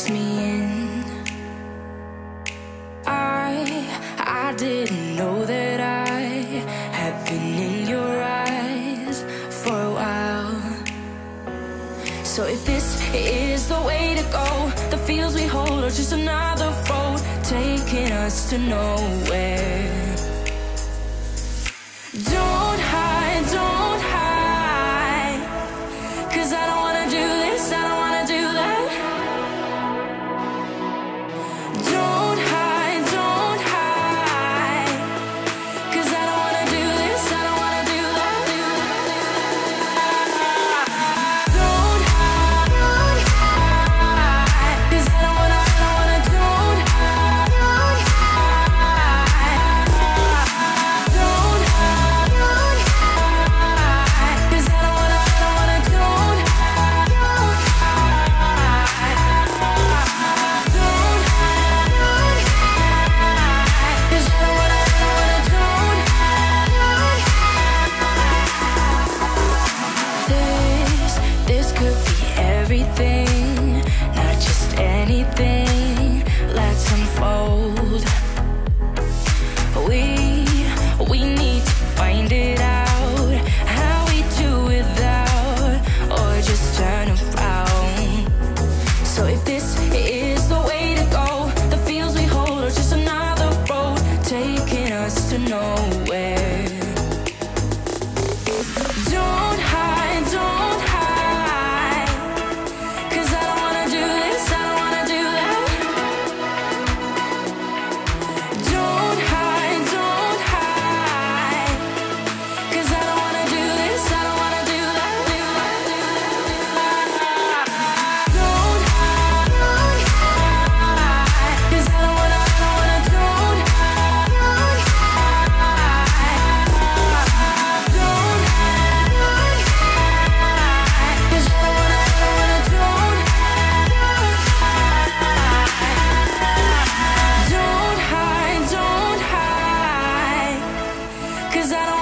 takes me in. I, I didn't know that I had been in your eyes for a while. So if this is the way to go The fields we hold are just another road Taking us to nowhere. Nowhere. Cause I don't